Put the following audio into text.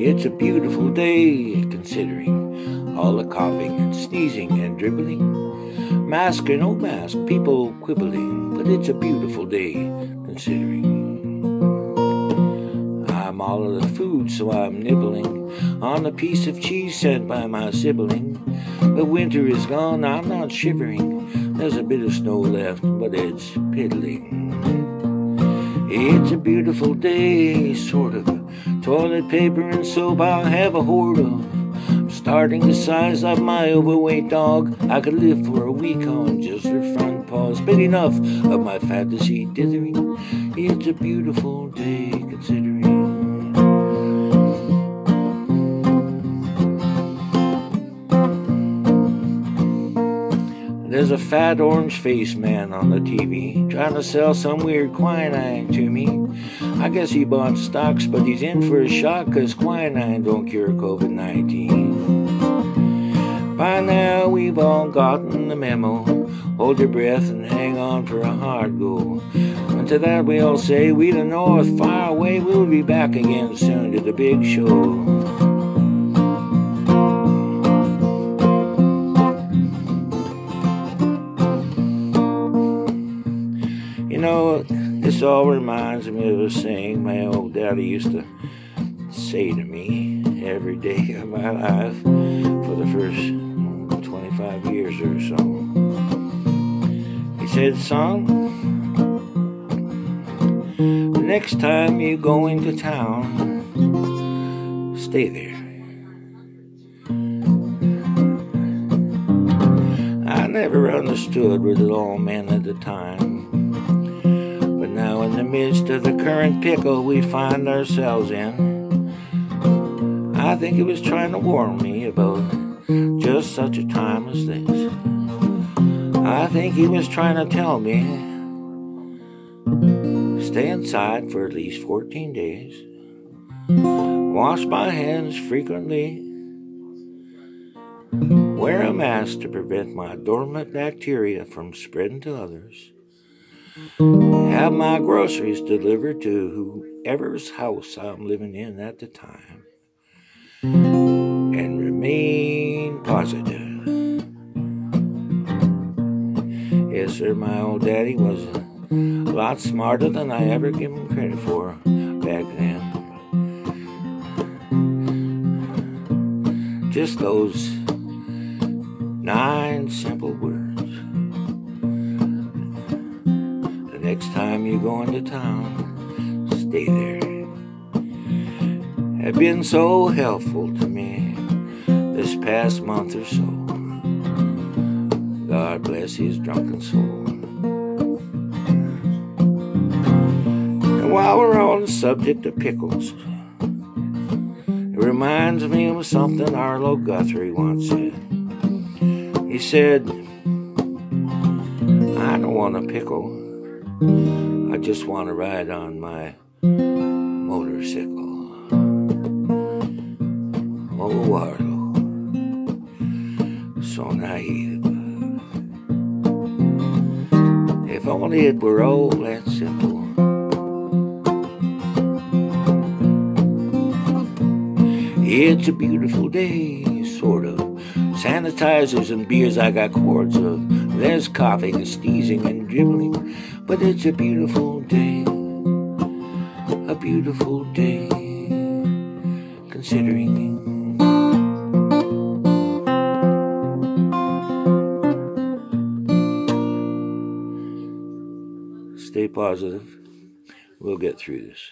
It's a beautiful day, considering all the coughing and sneezing and dribbling. Mask or no mask, people quibbling, but it's a beautiful day, considering. I'm all of the food, so I'm nibbling on a piece of cheese sent by my sibling. The winter is gone, I'm not shivering. There's a bit of snow left, but it's piddling. It's a beautiful day, sort of. Toilet paper and soap I'll have a hoard of. I'm starting to size up my overweight dog. I could live for a week on just her front paws. But enough of my fantasy dithering. It's a beautiful day, considering. There's a fat orange faced man on the TV trying to sell some weird quinine to me. I guess he bought stocks, but he's in for a shock because quinine don't cure COVID 19. By now, we've all gotten the memo. Hold your breath and hang on for a hard go. And to that, we all say, We the North, far away, we'll be back again soon to the big show. This all reminds me of a saying my old daddy used to say to me every day of my life for the first mm, 25 years or so. He said, Son, the next time you go into town, stay there. I never understood what it all meant at the time the midst of the current pickle we find ourselves in. I think it was trying to warn me about just such a time as this. I think he was trying to tell me stay inside for at least 14 days, wash my hands frequently, wear a mask to prevent my dormant bacteria from spreading to others have my groceries delivered to whoever's house I'm living in at the time, and remain positive. Yes, sir, my old daddy was a lot smarter than I ever gave him credit for back then. Just those nine simple Next time you go into town, stay there. Have been so helpful to me this past month or so. God bless his drunken soul. And while we're on the subject of pickles, it reminds me of something Arlo Guthrie once said. He said, I don't want a pickle. I just want to ride on my motorcycle. Oh, Arlo, so naive. If only it were all that simple. It's a beautiful day, sort of. Sanitizers and beers I got quarts of. There's coughing and sneezing and dribbling, but it's a beautiful day, a beautiful day, considering. Stay positive. We'll get through this.